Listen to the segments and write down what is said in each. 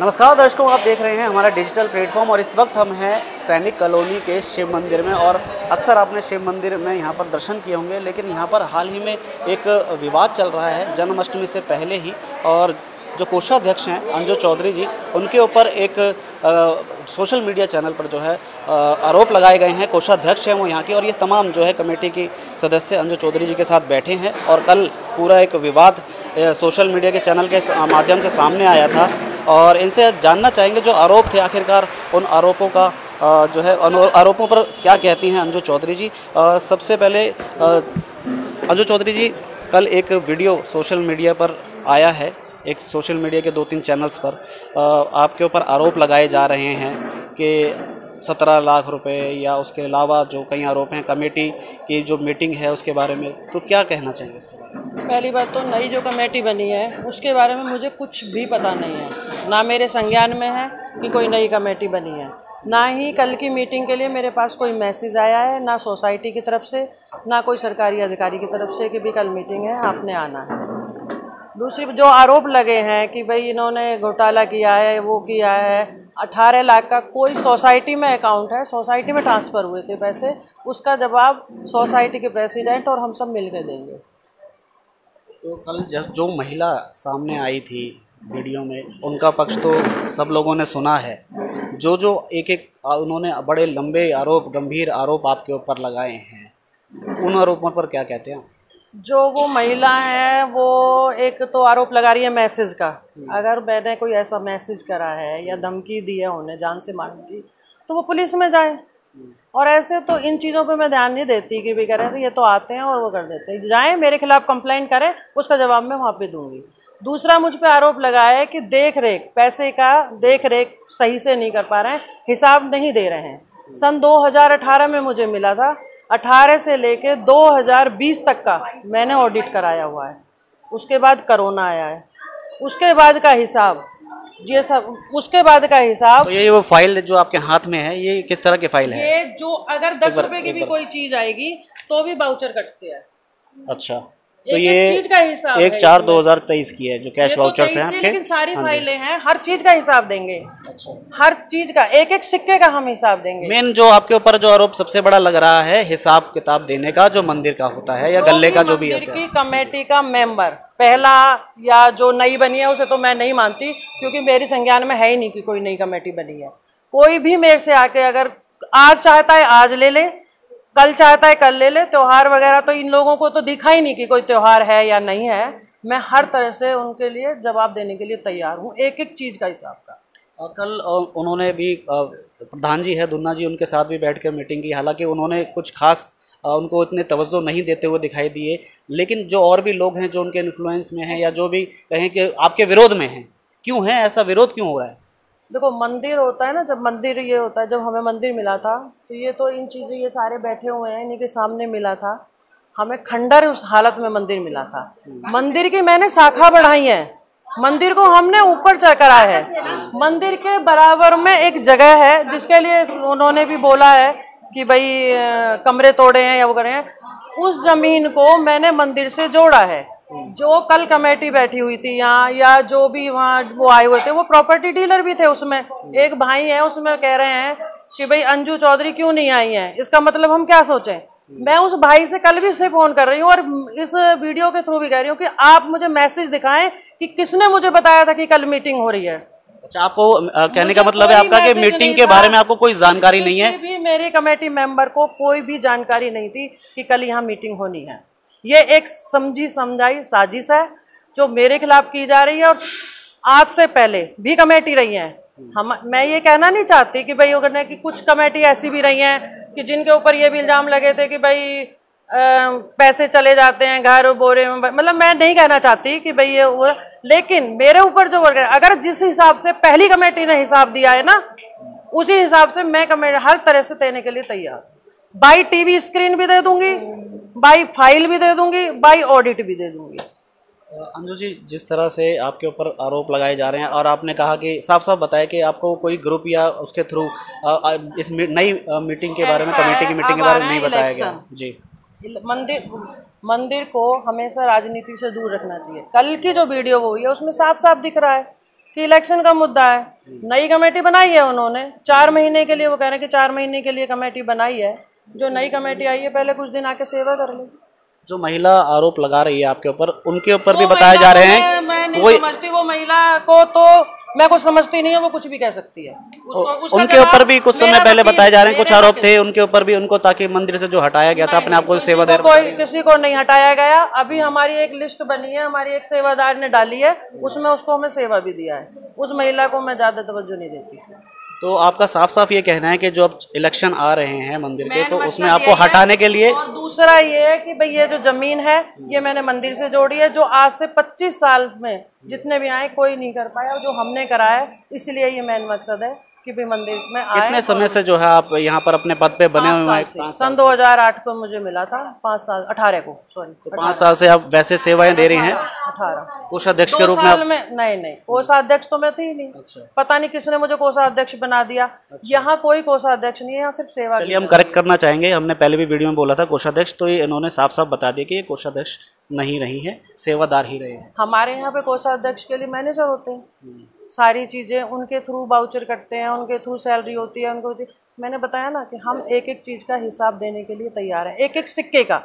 नमस्कार दर्शकों आप देख रहे हैं हमारा डिजिटल प्लेटफॉर्म और इस वक्त हम हैं सैनिक कॉलोनी के शिव मंदिर में और अक्सर आपने शिव मंदिर में यहाँ पर दर्शन किए होंगे लेकिन यहाँ पर हाल ही में एक विवाद चल रहा है जन्माष्टमी से पहले ही और जो कोषाध्यक्ष हैं अंजू चौधरी जी उनके ऊपर एक आ, सोशल मीडिया चैनल पर जो है आ, आरोप लगाए गए हैं। कोषाध्यक्ष हैं वो यहाँ के और ये तमाम जो है कमेटी की सदस्य अंजू चौधरी जी के साथ बैठे हैं और कल पूरा एक विवाद सोशल मीडिया के चैनल के माध्यम से सामने आया था और इनसे जानना चाहेंगे जो आरोप थे आखिरकार, उन आरोपों का जो है आरोपों पर क्या कहती हैं अंजू चौधरी जी? सबसे पहले अंजू चौधरी जी, कल एक वीडियो सोशल मीडिया पर आया है, एक सोशल मीडिया के दो तीन चैनल्स पर। आपके ऊपर आरोप लगाए जा रहे हैं कि सत्रह लाख रुपए या उसके अलावा जो कई आरोप हैं, कमेटी की जो मीटिंग है उसके बारे में तो क्या कहना चाहेंगे इसके पहली बात तो नई जो कमेटी बनी है, उसके बारे में मुझे कुछ भी पता नहीं है। ना मेरे संज्ञान में है कि कोई नई कमेटी बनी है। ना ही कल की मीटिंग के लिए मेरे पास कोई मैसेज आया है, ना सोसाइटी की तरफ़ से, ना कोई सरकारी अधिकारी की तरफ़ से कि भी कल मीटिंग है, आपने आना है। दूसरी, जो आरोप लगे हैं कि भाई इन्होंने घोटाला किया है, वो किया है, अठारह लाख का कोई सोसाइटी में अकाउंट है, सोसाइटी में ट्रांसफ़र हुए थे पैसे, उसका जवाब सोसाइटी के प्रेसिडेंट और हम सब मिल देंगे। तो कल जो महिला सामने आई थी वीडियो में उनका पक्ष तो सब लोगों ने सुना है। जो जो एक एक उन्होंने बड़े लंबे आरोप गंभीर आरोप आपके ऊपर लगाए हैं उन आरोपों पर क्या कहते हैं जो वो महिला है वो एक तो आरोप लगा रही है मैसेज का। अगर मैंने कोई ऐसा मैसेज करा है या धमकी दी है उन्हें जान से मारने की तो वो पुलिस में जाए। और ऐसे तो इन चीज़ों पे मैं ध्यान नहीं देती कि भी रहे थे ये तो आते हैं और वो कर देते हैं। जाएँ, मेरे खिलाफ कंप्लेन करें, उसका जवाब मैं वहाँ पे दूँगी। दूसरा, मुझ पे आरोप लगाया है कि देख रेख पैसे का देख रेख सही से नहीं कर पा रहे हैं, हिसाब नहीं दे रहे हैं। सन 2018 में मुझे मिला था। 18 से लेके 2020 तक का मैंने ऑडिट कराया हुआ है। उसके बाद करोना आया है। उसके बाद का हिसाब ये सब उसके बाद का हिसाब तो ये वो फ़ाइल जो आपके हाथ में है ये किस तरह की फ़ाइल है? ये जो अगर दस रुपए की भी कोई चीज़ आएगी तो भी बाउचर कटते हैं। अच्छा। तो ये चीज़ का हिसाब एक चार दो हज़ार तेईस की है जो कैश वाउचर है आपके। लेकिन सारी हाँ फाइलें हैं हर चीज़ का हिसाब देंगे। अच्छा। हर चीज़ का एक एक सिक्के का हम हिसाब देंगे। मेन जो आपके ऊपर जो आरोप सबसे बड़ा लग रहा है हिसाब किताब देने का जो मंदिर का होता है या गले का जो भी होता है। कमेटी का मेंबर पहला या जो नई बनी है उसे तो मैं नहीं मानती क्योंकि मेरी संज्ञान में है ही नहीं कि कोई नई कमेटी बनी है। कोई भी मेरे से आके अगर आज चाहता है आज ले ले कल चाहता है कल ले ले, त्यौहार वगैरह तो इन लोगों को तो दिखा ही नहीं कि कोई त्यौहार है या नहीं है। मैं हर तरह से उनके लिए जवाब देने के लिए तैयार हूँ एक एक चीज़ का हिसाब का। और कल उन्होंने भी प्रधान जी है, दुन्ना जी उनके साथ भी बैठ कर मीटिंग की। हालाँकि उन्होंने कुछ खास उनको इतने तवज्जो नहीं देते हुए दिखाई दिए, लेकिन जो और भी लोग हैं, जो उनके इन्फ्लुएंस में हैं या जो भी कहें कि आपके विरोध में हैं, क्यों हैं? ऐसा विरोध क्यों हो रहा है? देखो, मंदिर होता है ना, जब मंदिर ये होता है, जब हमें मंदिर मिला था तो ये तो इन चीज़ें, ये सारे बैठे हुए हैं, इन्हीं के सामने मिला था। हमें खंडर उस हालत में मंदिर मिला था। मंदिर की मैंने शाखा बढ़ाई है। मंदिर को हमने ऊपर चढ़ है। मंदिर के बराबर में एक जगह है, जिसके लिए उन्होंने भी बोला है कि भाई कमरे तोड़े हैं या वो करे। हैं उस ज़मीन को मैंने मंदिर से जोड़ा है। जो कल कमेटी बैठी हुई थी यहाँ या जो भी वहाँ वो आए हुए थे वो प्रॉपर्टी डीलर भी थे उसमें। एक भाई है उसमें कह रहे हैं कि भाई अंजू चौधरी क्यों नहीं आई है? इसका मतलब हम क्या सोचें? मैं उस भाई से कल भी से फ़ोन कर रही हूँ और इस वीडियो के थ्रू भी कह रही हूँ कि आप मुझे मैसेज दिखाएँ कि किसने मुझे बताया था कि कल मीटिंग हो रही है। अच्छा आपको आ, कहने का मतलब है आपका कि मीटिंग के बारे में आपको कोई जानकारी नहीं है? भी मेरे कमेटी मेंबर को कोई भी जानकारी नहीं थी कि कल यहाँ मीटिंग होनी है। ये एक समझी समझाई साजिश है जो मेरे खिलाफ की जा रही है और आज से पहले भी कमेटी रही है। हम मैं ये कहना नहीं चाहती कि भाई अगर कि कुछ कमेटी ऐसी भी रही हैं कि जिनके ऊपर ये भी इल्ज़ाम लगे थे कि भाई आ, पैसे चले जाते हैं घर बोरे में मतलब मैं नहीं कहना चाहती कि भाई ये वो लेकिन मेरे ऊपर जो वर्ग अगर जिस हिसाब से पहली कमेटी ने हिसाब दिया है ना उसी हिसाब से मैं कमेटी हर तरह से देने के लिए तैयार। बाई टीवी स्क्रीन भी दे दूँगी बाई फ़ाइल भी दे दूँगी बाई ऑडिट भी दे दूँगी। अंजू जी जिस तरह से आपके ऊपर आरोप लगाए जा रहे हैं और आपने कहा कि साफ़ साफ़ बताया कि आपको कोई ग्रुप या उसके थ्रू इस नई मीटिंग के बारे में कमेटी की मीटिंग के बारे में नहीं बताया गया। जी। मंदिर मंदिर को हमेशा राजनीति से दूर रखना चाहिए। कल की जो वीडियो वो हुई है उसमें साफ़ साफ़ दिख रहा है कि इलेक्शन का मुद्दा है। नई कमेटी बनाई है उन्होंने। चार महीने के लिए वो कह रहे हैं कि चार महीने के लिए कमेटी बनाई है। जो नई कमेटी आई है पहले कुछ दिन आके सेवा कर ले। जो महिला आरोप लगा रही है आपके ऊपर उनके ऊपर भी बताए जा रहे हैं। मैं नहीं वो समझती वो महिला को तो मैं कुछ समझती नहीं है वो कुछ भी कह सकती है। उसको, उसका उनके ऊपर भी कुछ समय पहले बताए जा रहे हैं कुछ आरोप थे उनके ऊपर भी उनको ताकि मंदिर से जो हटाया गया था अपने आप को सेवा दे कोई किसी को नहीं हटाया गया। अभी हमारी एक लिस्ट बनी है हमारी एक सेवादार ने डाली है उसमें उसको हमें सेवा भी दिया है। उस महिला को मैं ज़्यादा तवज्जो नहीं देती। तो आपका साफ़ साफ़ ये कहना है कि जो अब इलेक्शन आ रहे हैं मंदिर के तो उसमें आपको हटाने के लिए और दूसरा ये है कि भाई ये जो ज़मीन है ये मैंने मंदिर से जोड़ी है जो आज से 25 साल में जितने भी आए कोई नहीं कर पाया और जो हमने कराया इसलिए ये मेन मकसद है। कि भाई मंदिर में आए कितने समय से जो है आप यहाँ पर अपने पद पे बने हुए हैं? सन 2008 को मुझे मिला था पाँच साल अठारह को सॉरी तो पाँच साल से आप वैसे सेवाएँ दे रही हैं? अठारह। कोषाध्यक्ष के रूप में आप में नहीं नहीं कोषाध्यक्ष तो मैं थी नहीं। अच्छा। पता नहीं किसने मुझे कोषाध्यक्ष बना दिया। यहाँ कोई कोषाध्यक्ष नहीं है यहाँ सिर्फ़ सेवा चलिए हम करेक्ट करना चाहेंगे। हमने पहले भी वीडियो में बोला था कोषाध्यक्ष तो इन्होंने साफ़ साफ़ बता दिया कि ये कोषाध्यक्ष नहीं रही है सेवादार ही रहे हैं। हमारे यहाँ पे कोषाध्यक्ष के लिए मैनेजर होते हैं। सारी चीज़ें उनके थ्रू बाउचर कटते हैं उनके थ्रू सैलरी होती है उनको होती है। मैंने बताया ना कि हम एक एक चीज़ का हिसाब देने के लिए तैयार हैं एक एक सिक्के का।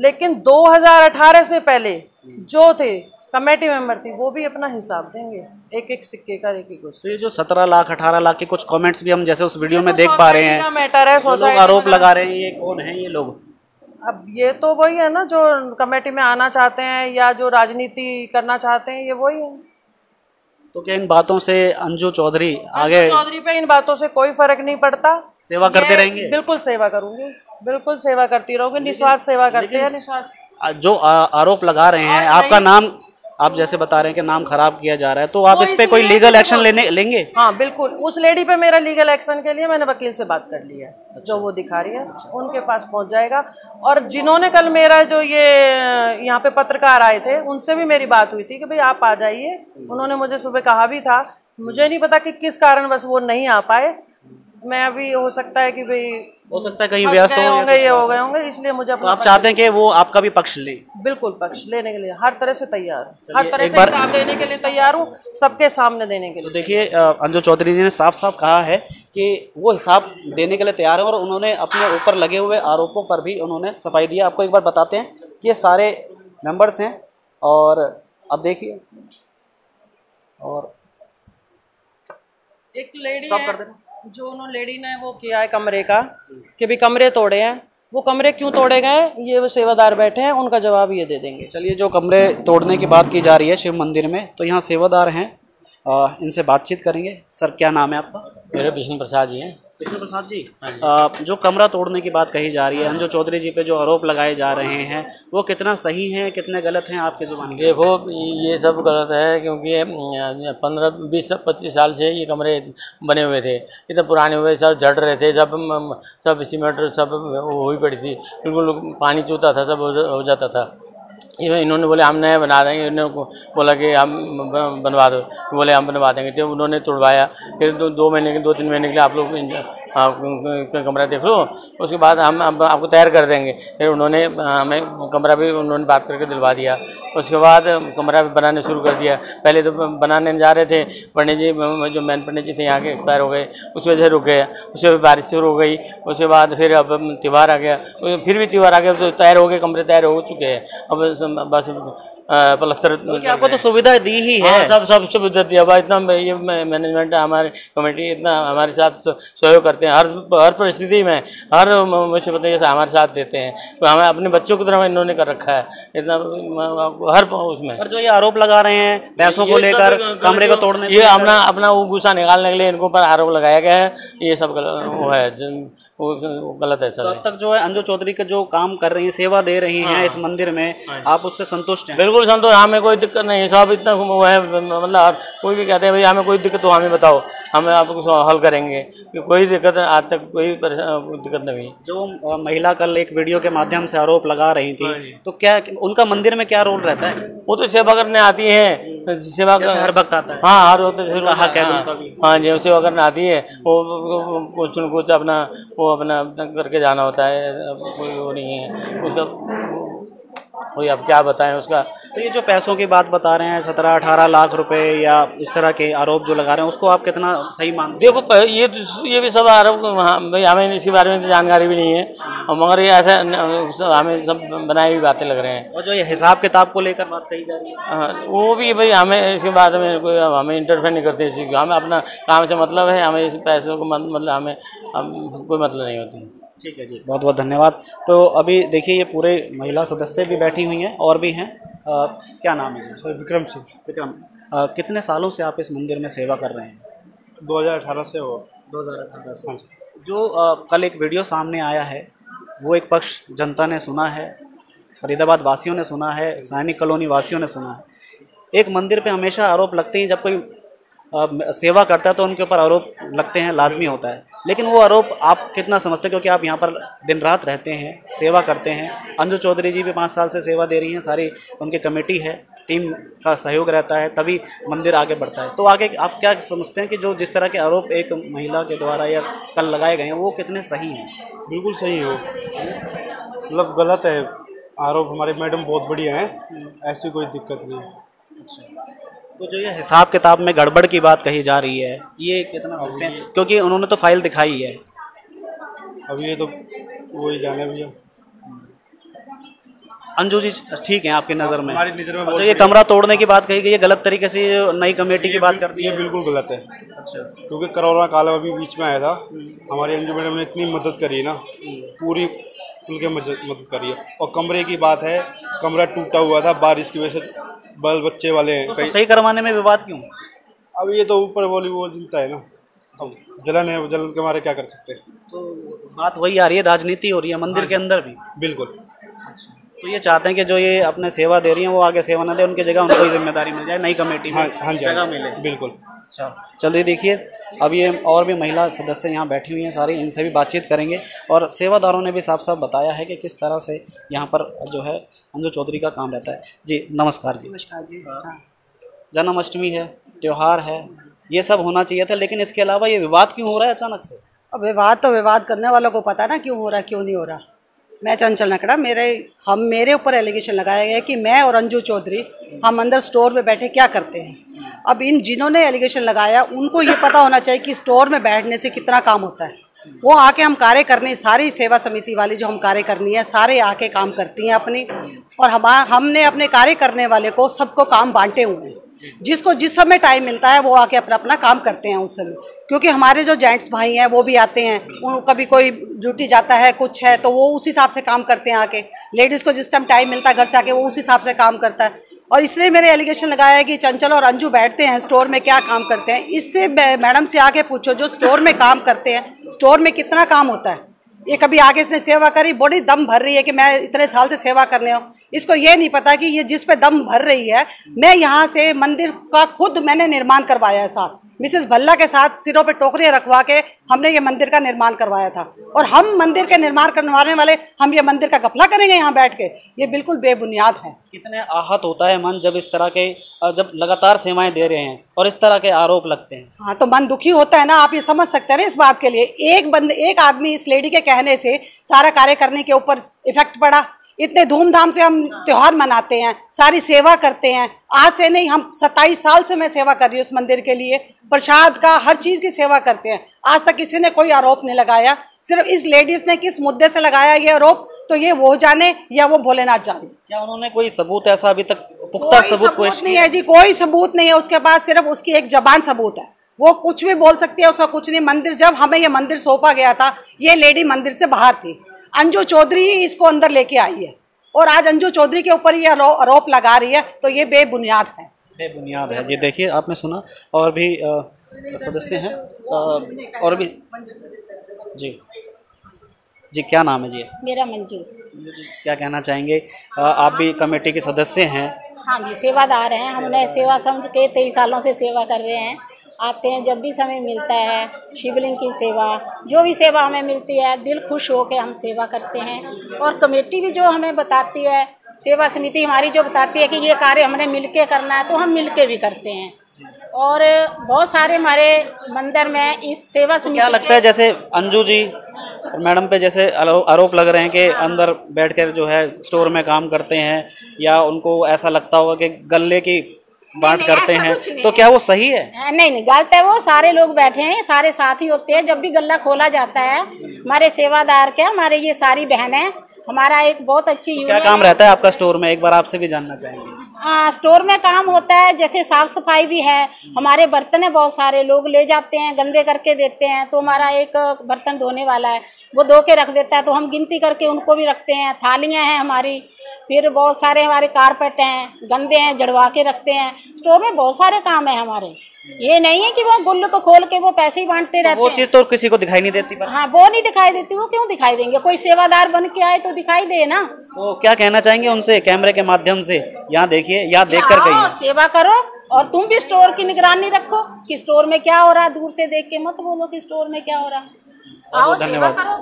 लेकिन 2018 से पहले जो थे कमेटी मेंबर थी वो भी अपना हिसाब देंगे एक एक सिक्के का एक एक तो ये जो सत्रह लाख अठारह लाख के कुछ कमेंट्स भी हम जैसे उस वीडियो में देख पा रहे हैं मैटर है लोग आरोप लगा रहे हैं ये कौन है ये लोग? अब ये तो वही है ना जो कमेटी में आना चाहते हैं या जो राजनीति करना चाहते हैं ये वही है। तो क्या इन बातों से अंजू चौधरी आगे चौधरी पे इन बातों से कोई फ़र्क नहीं पड़ता। सेवा करते रहेंगे? बिल्कुल सेवा करूँगी। बिल्कुल सेवा करती रहूँगी। निस्वार्थ सेवा करते हैं निस्वार्थ। जो आरोप लगा रहे हैं आपका नाम आप जैसे बता रहे हैं कि नाम खराब किया जा रहा है तो आप इस पे कोई लीगल एक्शन लेने लेंगे? हाँ बिल्कुल। उस लेडी पे मेरा लीगल एक्शन के लिए मैंने वकील से बात कर ली है जो वो दिखा रही है। उनके पास पहुँच जाएगा। और जिन्होंने कल मेरा जो ये यहाँ पे पत्रकार आए थे उनसे भी मेरी बात हुई थी कि भाई आप आ जाइए। उन्होंने मुझे सुबह कहा भी था। मुझे नहीं पता कि किस कारण वो नहीं आ पाए। मैं अभी हो सकता है कि भाई हो सकता है कहीं व्यस्त होंगे ये हो। गए होंगे इसलिए मुझे तो आप चाहते हैं कि वो आपका भी पक्ष ले? बिल्कुल पक्ष लेने के लिए हर तरह से तैयार हूँ। हर तरह से बार- हिसाब देने के लिए तैयार हूँ सबके सामने देने के लिए तो लिए। देखिए अ, अंजू चौधरी जी ने साफ़ साफ़ कहा है कि वो हिसाब देने के लिए तैयार है और उन्होंने अपने ऊपर लगे हुए आरोपों पर भी उन्होंने सफ़ाई दी आपको एक बार बताते हैं कि ये सारे मेंबर्स हैं और अब देखिए और एक लेडी है कर देना। जो उन्होंने लेडी ने वो किया है कमरे का कि भी कमरे तोड़े हैं। वो कमरे क्यों तोड़े गए? ये वो सेवादार बैठे हैं उनका जवाब ये दे देंगे। चलिए जो कमरे तोड़ने की बात की जा रही है शिव मंदिर में तो यहाँ सेवादार हैं। इनसे बातचीत करेंगे। सर क्या नाम है आपका? मेरे विष्णु प्रसाद जी हैं। कृष्ण प्रसाद जी अ, जो। कमरा तोड़ने की बात कही जा रही है अंजू चौधरी जी पे जो आरोप लगाए जा रहे हैं वो कितना सही है कितने गलत हैं आपके ज़ुबान देखो ये सब गलत है क्योंकि पंद्रह बीस पच्चीस साल से ये कमरे बने हुए थे। इतने पुराने हुए सब झड़ रहे थे सब सब सीमेंट सब वो हुई पड़ी थी। बिल्कुल पानी चूता था सब हो जा- हो जाता था। इन्होंने बोले हम नया बना देंगे। इन्होंने बोला कि हम बनवा दो। बोले हम बनवा देंगे। तो उन्होंने तोड़वाया। फिर दो, दो महीने के दो तीन महीने के लिए आप लोग कमरा देख लो। उसके बाद हम आपको तैयार कर देंगे। फिर उन्होंने हमें कमरा भी उन्होंने बात करके दिलवा दिया। उसके बाद कमरा भी बनाने शुरू कर दिया। पहले तो बनाने जा रहे थे। पंडित जी जो मैन पंडित जी थे यहाँ के एक्सपायर हो गए। उस वजह से रुक गए उसके बाद बारिश शुरू हो गई। उसके बाद फिर अब त्यौहार आ गया। फिर भी त्यौहार आ गया। तो तैयार हो गए कमरे तैयार हो चुके हैं। अब बस प्लस्तर क्योंकि आपको तो सुविधा दी ही है हाँ, सब सब सुविधा दिया हुआ इतना ये मैनेजमेंट है हमारे कमेटी इतना हमारे साथ सहयोग करते हैं। हर हर परिस्थिति में हर मुसीबत में हमारे साथ देते हैं। तो हमें अपने बच्चों की तरह इन्होंने कर रखा है। इतना हर उसमें। पर जो ये आरोप लगा रहे हैं पैसों को लेकर कमरे को तोड़ने ये अपना अपना वो गुस्सा निकालने के लिए इनको पर आरोप लगाया गया है। ये सब वो है वो गलत है तो सब अब तक जो है अंजू चौधरी के जो काम कर रही है सेवा दे रही है इस मंदिर में आप उससे संतुष्ट हैं? बिल्कुल संतोष हमें कोई दिक्कत नहीं है। सब इतना वो है मतलब कोई भी कहते हैं भाई हमें कोई दिक्कत हो हमें बताओ हमें आपको हल करेंगे। कि कोई दिक्कत आज तक कोई दिक्कत नहीं जो महिला कल एक वीडियो के माध्यम से आरोप लगा रही थी तो क्या उनका मंदिर में क्या रोल रहता है? वो तो सेवा करने आती है। सेवा कर हर भक्त आता है। हाँ हर वक्त हक है, हाँ, हाँ जी सेवा करने आती है। वो कुछ न कुछ अपना वो अपना करके जाना होता है। कोई वो नहीं है। उसका कोई अब क्या बताएँ उसका? तो ये जो पैसों की बात बता रहे हैं सत्रह अठारह लाख रुपए या इस तरह के आरोप जो लगा रहे हैं उसको आप कितना सही मानते देखो ये तो ये भी सब आरोप हाँ, भाई हमें इसके बारे में तो जानकारी भी नहीं है। और मगर ये ऐसा हमें सब बनाई हुई बातें लग रहे हैं। और जो ये हिसाब किताब को लेकर बात कही जा रही है। हाँ, वो भी भाई हमें इसके बाद में कोई हमें इंटरफेयर नहीं करते इसी हमें अपना काम से मतलब है हमें इस पैसों को मतलब हमें कोई मतलब नहीं होती। ठीक है जी। बहुत बहुत धन्यवाद। तो अभी देखिए ये पूरे महिला सदस्य भी बैठी हुई हैं और भी हैं। क्या नाम है जी? सर विक्रम सिंह। विक्रम कितने सालों से आप इस मंदिर में सेवा कर रहे हैं? 2018 से हो दो हज़ार अठारह से। हाँ जो। अ, कल एक वीडियो सामने आया है वो एक पक्ष जनता ने सुना है फरीदाबाद वासियों ने सुना है सैनिक कॉलोनी वासियों ने सुना है। एक मंदिर पे हमेशा आरोप लगते हैं जब कोई सेवा करता है तो उनके ऊपर आरोप लगते हैं लाजमी होता है। लेकिन वो आरोप आप कितना समझते हैं क्योंकि आप यहाँ पर दिन रात रहते हैं सेवा करते हैं। अंजू चौधरी जी भी पाँच साल से सेवा दे रही हैं सारी उनकी कमेटी है टीम का सहयोग रहता है तभी मंदिर आगे बढ़ता है। तो आगे आप क्या समझते हैं कि जो जिस तरह के आरोप एक महिला के द्वारा या कल लगाए गए हैं वो कितने सही हैं? बिल्कुल सही हो मतलब गलत है आरोप हमारे मैडम बहुत बढ़िया हैं ऐसी कोई दिक्कत नहीं है। तो जो ये हिसाब किताब में गड़बड़ की बात कही जा रही है ये कितना सकते हैं क्योंकि उन्होंने तो फ़ाइल दिखाई है। अब ये तो वही जाने भैया अंजू जी ठीक है आपकी नज़र में। हमारी नज़र में जो ये कमरा तोड़ने की बात कही गई है गलत तरीके से ये नई कमेटी की बात करती है। ये बिल्कुल गलत है। अच्छा। क्योंकि करोना काल अभी बीच में आया था। हमारी अंजू मैडम ने इतनी मदद करी ना पूरी खुल के मदद करी है। और कमरे की बात है कमरा टूटा हुआ था बारिश की वजह से बल बच्चे वाले हैं तो कई सही करवाने में विवाद क्यों? अब ये तो ऊपर बोली वो चिंता है ना। अब जलन है जलन के मारे क्या कर सकते हैं? तो बात वही आ रही है राजनीति हो रही है मंदिर के अंदर भी। बिल्कुल। तो ये चाहते हैं कि जो ये अपने सेवा दे रही हैं वो आगे सेवा ना दे उनकी जगह उनको ज़िम्मेदारी मिल जाए नई कमेटी में हाँ हाँ जगह हाँ मिले। बिल्कुल। अच्छा। चलिए देखिए अब ये और भी महिला सदस्य यहाँ बैठी हुई हैं सारी इनसे भी बातचीत करेंगे। और सेवादारों ने भी साफ़ साफ़ बताया है कि किस तरह से यहाँ पर जो है अंजू चौधरी का काम रहता है। जी नमस्कार जी। नमस्कार जी। हाँ। जन्माष्टमी है त्यौहार है ये सब होना चाहिए था लेकिन इसके अलावा ये विवाद क्यों हो रहा है अचानक से? अब विवाद तो विवाद करने वालों को पता ना क्यों हो रहा क्यों नहीं हो रहा। मैं चंचल नकड़ा मेरे हम मेरे ऊपर एलिगेशन लगाया गया है कि मैं और अंजू चौधरी हम अंदर स्टोर में बैठे क्या करते हैं? अब इन जिन्होंने एलिगेशन लगाया, उनको ये पता होना चाहिए कि स्टोर में बैठने से कितना काम होता है। वो आके हम कार्य करने, सारी सेवा समिति वाली जो हम कार्य करनी है, सारे आके काम करती हैं अपनी। और हम हमने अपने कार्य करने वाले को, सबको काम बांटे हुए हैं। जिसको जिस समय टाइम मिलता है, वो आके अपना अपना काम करते हैं उस समय। क्योंकि हमारे जो जेंट्स भाई हैं, वो भी आते हैं। उन कभी कोई ड्यूटी जाता है, कुछ है तो वो उस हिसाब से काम करते हैं आके। लेडीज़ को जिस टाइम टाइम मिलता है, घर से आके वो उस हिसाब से काम करता है। और इसलिए मैंने एलिगेशन लगाया है कि चंचल और अंजू बैठते हैं स्टोर में, क्या काम करते हैं? इससे मैडम से आके पूछो, जो स्टोर में काम करते हैं स्टोर में कितना काम होता है? ये कभी आगे इसने सेवा करी, बड़ी दम भर रही है कि मैं इतने साल से सेवा करने हूँ। इसको ये नहीं पता कि ये जिस पे दम भर रही है, मैं यहाँ से मंदिर का खुद मैंने निर्माण करवाया है साथ। मिसेस भल्ला के साथ सिरों पे टोकरियाँ रखवा के हमने ये मंदिर का निर्माण करवाया था। और हम मंदिर के निर्माण करवाने वाले हम ये मंदिर का गपला करेंगे यहाँ बैठ के। ये बिल्कुल बेबुनियाद है। कितने आहत होता है मन जब इस तरह के जब लगातार सेवाएँ दे रहे हैं और इस तरह के आरोप लगते हैं। हाँ तो मन दुखी होता है ना आप ये समझ सकते हैं ना इस बात के लिए। एक बंद एक आदमी इस लेडी के कहने से सारा कार्य करने के ऊपर इफ़ेक्ट पड़ा। इतने धूमधाम से हम त्यौहार मनाते हैं सारी सेवा करते हैं। आज से नहीं हम सत्ताईस साल से मैं सेवा कर रही हूँ उस मंदिर के लिए। प्रसाद का हर चीज़ की सेवा करते हैं। आज तक किसी ने कोई आरोप नहीं लगाया। सिर्फ़ इस लेडीज़ ने किस मुद्दे से लगाया ये आरोप तो ये वो जाने या वो भोलेनाथ जाने। क्या उन्होंने कोई सबूत ऐसा अभी तक पुख्ता सबूत पेश नहीं है जी कोई सबूत नहीं है। उसके पास सिर्फ़ उसकी एक जबान सबूत है। वो कुछ भी बोल सकती है उसका कुछ नहीं। मंदिर जब हमें ये मंदिर सौंपा गया था ये लेडी मंदिर से बाहर थी। अंजू चौधरी ही इसको अंदर लेके आई है। और आज अंजू चौधरी के ऊपर ये आरोप लगा रही है तो ये बेबुनियाद है। बेबुनियाद है। जी देखिए आपने सुना और भी सदस्य हैं और भी जी। जी क्या नाम है जी? मेरा मंजू। क्या कहना चाहेंगे? आप भी कमेटी के सदस्य हैं। हाँ जी सेवादार हैं। हमने सेवा समझ के तेईस सालों से सेवा कर रहे हैं। आते हैं जब भी समय मिलता है शिवलिंग की सेवा जो भी सेवा हमें मिलती है दिल खुश हो के हम सेवा करते हैं। और कमेटी भी जो हमें बताती है सेवा समिति हमारी जो बताती है कि ये कार्य हमने मिलके करना है तो हम मिलके भी करते हैं। और बहुत सारे हमारे मंदिर में इस सेवा समिति क्या लगता है जैसे अंजू जी और मैडम पे जैसे आरोप लग रहे हैं कि अंदर बैठकर जो है स्टोर में काम करते हैं या उनको ऐसा लगता होगा कि गले की नहीं, करते हैं। तो क्या वो सही है? नहीं नहीं गलत है वो। सारे लोग बैठे हैं सारे साथ ही होते हैं। जब भी गल्ला खोला जाता है हमारे सेवादार के हमारे ये सारी बहन है। हमारा एक बहुत अच्छी तो क्या काम रहता है आपका स्टोर में? एक बार आपसे भी जानना चाहेंगे। स्टोर में काम होता है, जैसे साफ़ सफ़ाई भी है। हमारे बर्तन है, बहुत सारे लोग ले जाते हैं, गंदे करके देते हैं तो हमारा एक बर्तन धोने वाला है। वो धो के रख देता है तो हम गिनती करके उनको भी रखते हैं। थालियाँ हैं हमारी, फिर बहुत सारे हमारे कारपेट हैं, गंदे हैं, जड़वा के रखते हैं। स्टोर में बहुत सारे काम है हमारे। ये नहीं है कि वो गुल्ल को खोल के वो पैसे ही बांटते रहते वो चीज़ तो किसी को दिखाई नहीं देती पर। हाँ वो नहीं दिखाई देती वो क्यों दिखाई देंगे? कोई सेवादार बन के आए तो दिखाई दे ना। तो क्या कहना चाहेंगे उनसे कैमरे के माध्यम से? यहाँ देखिए यहाँ देख कर आओ, गई सेवा करो और तुम भी स्टोर की निगरानी रखो कि स्टोर में क्या हो रहा है दूर से देख के मत बोलो कि स्टोर में क्या हो रहा। है आओ सेवा करो।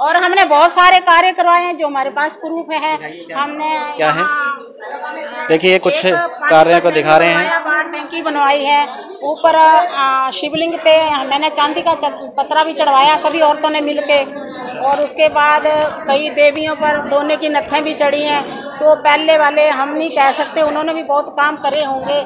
और हमने बहुत सारे कार्य करवाए हैं जो हमारे पास प्रूफ है। हमने क्या है? देखिए कुछ कार्य को दिखा रहे हैं। टंकी बनवाई है। ऊपर शिवलिंग पे मैंने चांदी का पतरा भी चढ़वाया सभी औरतों ने मिलके। और उसके बाद कई देवियों पर सोने की नत्थें भी चढ़ी हैं तो पहले वाले हम नहीं कह सकते उन्होंने भी बहुत काम करे होंगे।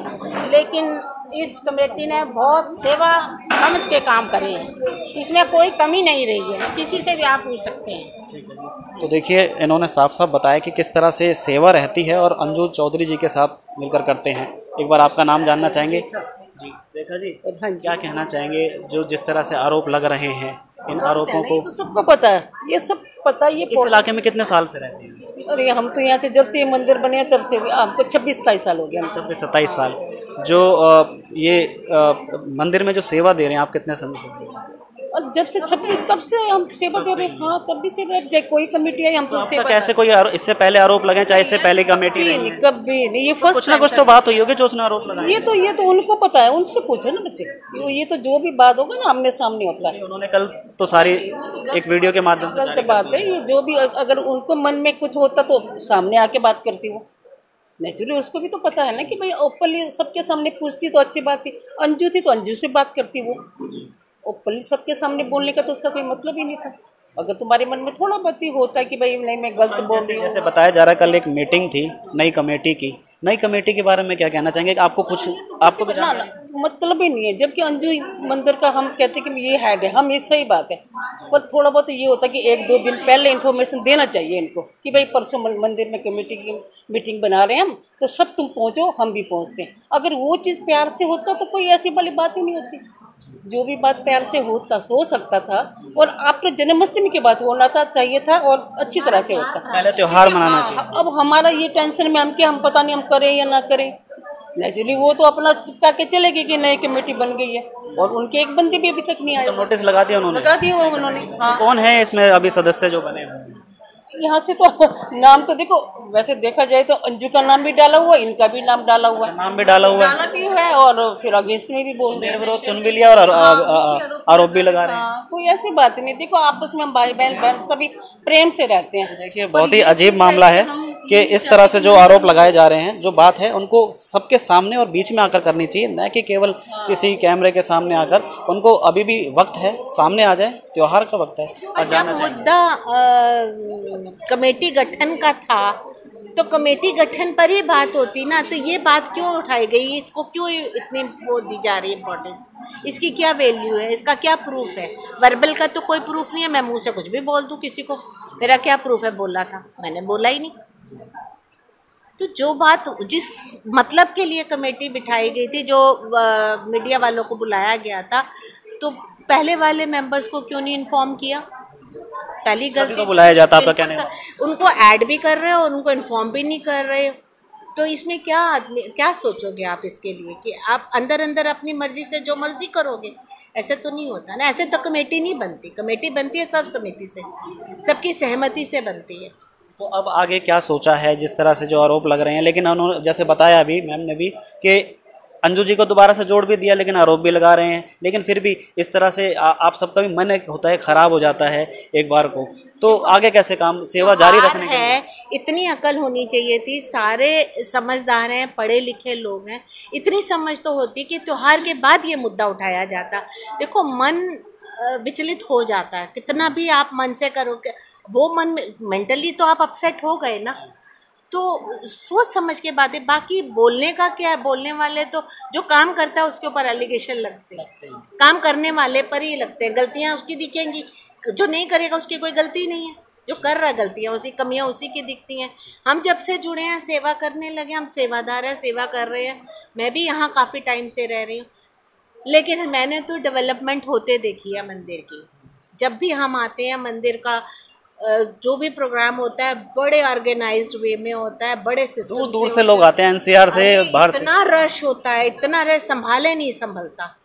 लेकिन इस कमेटी ने बहुत सेवा समझ के काम करे हैं। इसमें कोई कमी नहीं रही है। किसी से भी आप पूछ सकते हैं। तो देखिए इन्होंने साफ़ साफ़ बताया कि किस तरह से सेवा रहती है और अंजू चौधरी जी के साथ मिलकर करते हैं। एक बार आपका नाम जानना चाहेंगे? जी देखा जी क्या कहना चाहेंगे जो जिस तरह से आरोप लग रहे हैं इन आरोपों को? तो सबको पता है। ये सब पता है, ये इस इलाके में कितने साल से रहते हैं? अरे हम तो यहाँ से जब से ये मंदिर बने हैं, तब से हमको छब्बीस सताईस साल हो गया हम छब्बीस सत्ताईस साल जो ये मंदिर में जो सेवा दे रहे हैं आप कितने समय से? और जब से छब्बीस तब से हम सेवा दे रहे हाँ। तब भी सेवा चाहे कोई कमेटी आई हम तो अब सेवा तक ऐसे कोई इससे पहले आरोप लगे चाहे इससे पहले कमेटी नहीं कभी नहीं ये फ़र्स्ट कुछ ना कुछ तो बात हुई होगी जो उसने आरोप लगाया ये तो ये तो उनको पता है उनसे पूछो ना बच्चे। ये- ये तो जो भी बात होगा ना आमने सामने होता है। उन्होंने कल तो सारी एक वीडियो के माध्यम से गलत बात है ये जो भी अगर उनको मन में कुछ होता तो सामने आके बात करती वो। नेचुरली उसको भी तो पता है ना कि भाई ओपनली सबके सामने पूछती तो अच्छी बात थी अंजू थी तो अंजू से बात करती वो। ओपनली सबके सामने बोलने का तो उसका कोई मतलब ही नहीं था। अगर तुम्हारे मन में थोड़ा बहुत ही होता है कि भाई नहीं मैं गलत बोल रही हूँ। जैसे बताया जा रहा है कल एक मीटिंग थी नई कमेटी की। नई कमेटी के बारे में क्या कहना चाहेंगे? कि आपको कुछ आपको भी ना ना मतलब ही नहीं है। जबकि अंजू मंदिर का हम कहते हैं कि ये हेड है। हम ये सही बात है। पर थोड़ा बहुत ये होता है कि एक दो दिन पहले इन्फॉर्मेशन देना चाहिए इनको कि भाई परसों मंदिर में कमेटी की मीटिंग बना रहे हैं हम तो सब तुम पहुंचो हम भी पहुँचते हैं। अगर वो चीज़ प्यार से होता तो कोई ऐसी वाली बात ही नहीं होती। जो भी बात प्यार से होता हो सकता था और आपके जन्माष्टमी के बाद होना था चाहिए था और अच्छी तरह से होता। पहले त्योहार मनाना चाहिए। अब हमारा ये टेंशन में हम कि हम पता नहीं हम करें या ना करें। नेचुरली वो तो अपना चिपका के चले गए कि नई कमेटी बन गई है और उनके एक बंदी भी अभी तक नहीं आए। नोटिस लगा दिया उन्होंने। लगा दिया उन्होंने हाँ। कौन है इसमें अभी सदस्य जो बने हुए हैं? यहाँ से तो नाम तो देखो वैसे देखा जाए तो अंजू का नाम भी डाला हुआ इनका भी नाम डाला हुआ। है नाम भी डाला हुआ है। डाला भी है और फिर अगेंस्ट में भी बोल रहे चुन भी लिया और आ- आरोप भी लगा रहे हैं। हाँ, कोई ऐसी बात नहीं। देखो आपस में हम भाई बहन बहन सभी प्रेम से रहते हैं। देखिए बहुत ही अजीब मामला है। कि इस तरह से जो आरोप लगाए जा रहे हैं जो बात है उनको सबके सामने और बीच में आकर करनी चाहिए न कि केवल किसी कैमरे के सामने आकर। उनको अभी भी वक्त है सामने आ जाए त्योहार का वक्त है और जब जाना मुद्दा कमेटी गठन का था तो कमेटी गठन पर ही बात होती ना तो ये बात क्यों उठाई गई? इसको क्यों इतनी वो दी जा रही है इम्पोर्टेंस इसकी क्या वैल्यू है? इसका क्या प्रूफ है? वर्बल का तो कोई प्रूफ नहीं है मैं मुँह से कुछ भी बोल दूँ किसी को। मेरा क्या प्रूफ है? बोला था। मैंने बोला ही नहीं। तो जो बात जिस मतलब के लिए कमेटी बिठाई गई थी जो अ, मीडिया वालों को बुलाया गया था तो पहले वाले मेंबर्स को क्यों नहीं इन्फॉर्म किया? पहली गलती को बुलाया जाता, आपका कहना है? उनको ऐड भी कर रहे हो और उनको इन्फॉर्म भी नहीं कर रहे। हो तो इसमें क्या आदमी क्या सोचोगे आप इसके लिए कि आप अंदर अंदर अपनी मर्ज़ी से जो मर्ज़ी करोगे? ऐसे तो नहीं होता ना ऐसे तो कमेटी नहीं बनती। कमेटी बनती है सब समिति से सबकी सहमति से बनती है। तो अब आगे क्या सोचा है जिस तरह से जो आरोप लग रहे हैं लेकिन उन्होंने जैसे बताया अभी मैम ने भी कि अंजू जी को दोबारा से जोड़ भी दिया लेकिन आरोप भी लगा रहे हैं। लेकिन फिर भी इस तरह से आ, आप सबका भी मन एक होता है खराब हो जाता है एक बार को। तो आगे कैसे काम सेवा जारी रखने के है इतनी अकल होनी चाहिए थी सारे समझदार हैं पढ़े लिखे लोग हैं इतनी समझ तो होती कि त्योहार के बाद ये मुद्दा उठाया जाता। देखो मन विचलित हो जाता है कितना भी आप मन से करोगे वो मन में मेंटली तो आप अपसेट हो गए ना। तो सोच समझ के बातें बाकी बोलने का क्या है? बोलने वाले तो जो काम करता है उसके ऊपर एलिगेशन लगते हैं। काम करने वाले पर ही लगते हैं। गलतियाँ उसकी दिखेंगी। जो नहीं करेगा उसकी कोई गलती नहीं है। जो कर रहा है गलतियाँ उसी कमियाँ उसी की दिखती हैं। हम जब से जुड़े हैं सेवा करने लगे हम सेवादार हैं सेवा कर रहे हैं। मैं भी यहाँ काफ़ी टाइम से रह रही हूँ। लेकिन मैंने तो डेवलपमेंट होते देखी है मंदिर की। जब भी हम आते हैं मंदिर का जो भी प्रोग्राम होता है बड़े ऑर्गेनाइज्ड वे में होता है बड़े सिस्टम दूर दूर से लोग आते हैं एनसीआर से बाहर से। इतना रश होता है इतना रश संभाले नहीं संभलता।